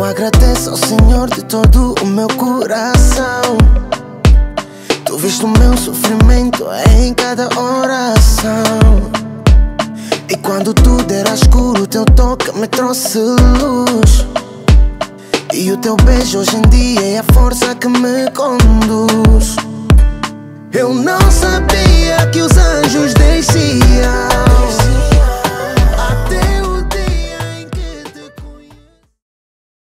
Eu agradeço ao Senhor de todo o meu coração. Tu viste o meu sofrimento em cada oração. E quando tudo era escuro, teu toque me trouxe luz. E o teu beijo hoje em dia é a força que me conduz. Eu não sabia.